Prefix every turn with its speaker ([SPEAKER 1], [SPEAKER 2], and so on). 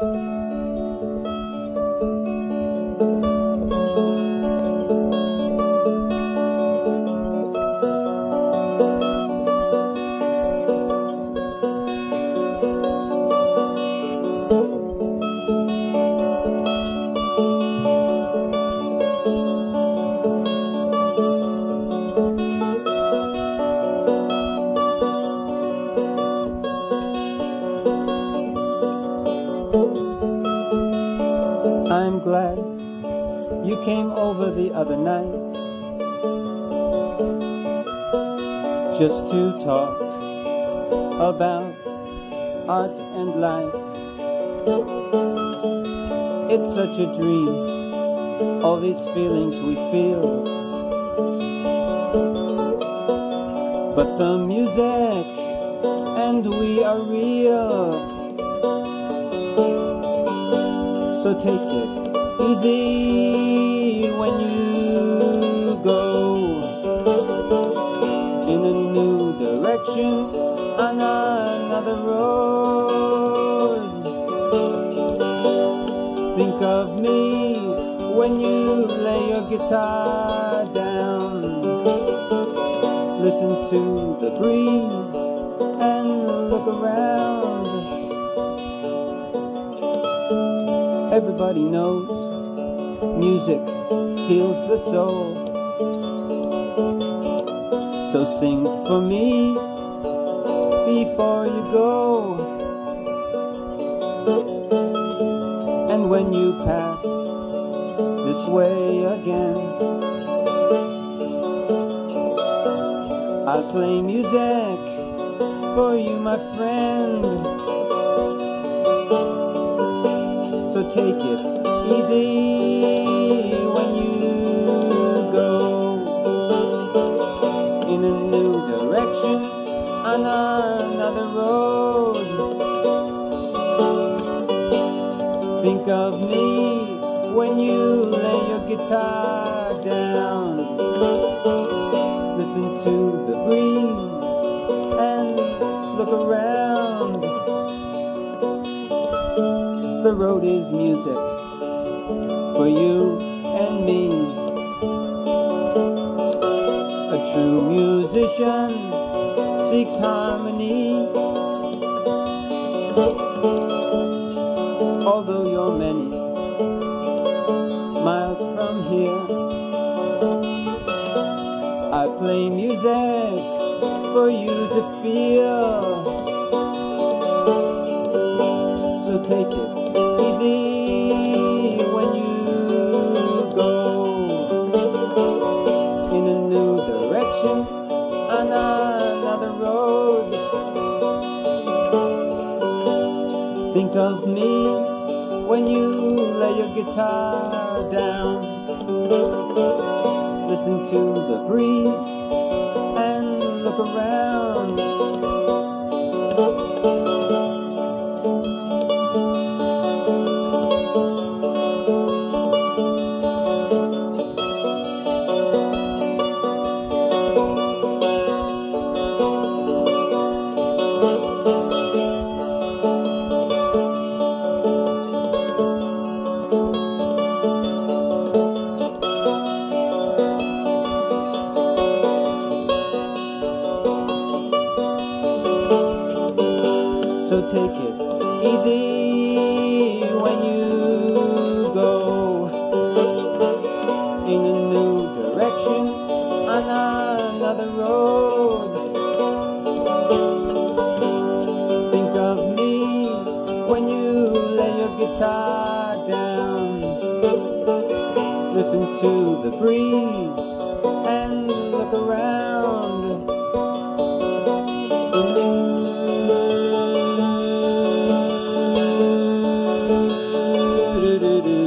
[SPEAKER 1] I'm you came over the other night just to talk about art and life. It's such a dream, all these feelings we feel. But the music and we are real. So take it easy when you go in a new direction on another road. Think of me when you lay your guitar down. Listen to the breeze and look around. Everybody knows music heals the soul. So sing for me before you go. And when you pass this way again, I'll play music for you, my friend. So take it easy when you go in a new direction on another road. Think of me when you lay your guitar down. Listen to the breeze and look around. The road is music for you and me. A true musician seeks harmony. Although you're many miles from here, I play music for you to feel. So take it another road. Think of me when you lay your guitar down. Listen to the breeze and look around. So take it easy when you go in a new direction on another road. Think of me when you lay your guitar down. Listen to the breeze and look around. do do do.